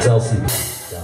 Chelsea. it's